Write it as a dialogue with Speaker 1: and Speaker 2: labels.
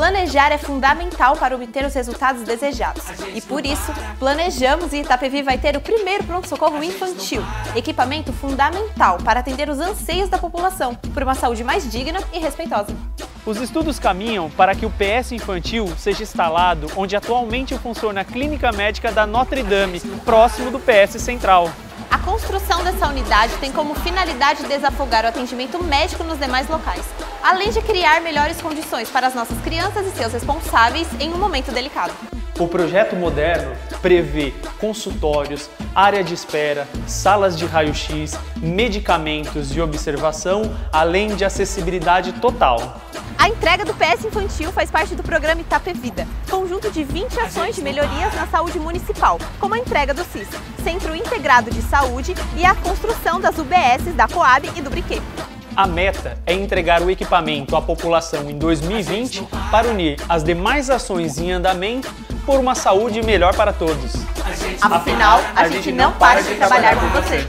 Speaker 1: Planejar é fundamental para obter os resultados desejados. E por isso, planejamos e Itapevi vai ter o primeiro pronto-socorro infantil, equipamento fundamental para atender os anseios da população por uma saúde mais digna e respeitosa.
Speaker 2: Os estudos caminham para que o PS infantil seja instalado onde atualmente funciona a Clínica Médica da Notre Dame, próximo do PS Central.
Speaker 1: A construção dessa unidade tem como finalidade desafogar o atendimento médico nos demais locais, além de criar melhores condições para as nossas crianças e seus responsáveis em um momento delicado.
Speaker 2: O projeto moderno prevê consultórios, área de espera, salas de raio-x, medicamentos de observação, além de acessibilidade total.
Speaker 1: A entrega do PS Infantil faz parte do programa Itape Vida, conjunto de 20 ações de melhorias na saúde municipal, como a entrega do CIS, Centro Integrado de Saúde, e a construção das UBSs da Coab e do Briquet.
Speaker 2: A meta é entregar o equipamento à população em 2020 para unir as demais ações em andamento por uma saúde melhor para todos.
Speaker 1: Afinal, a gente não para de trabalhar por você.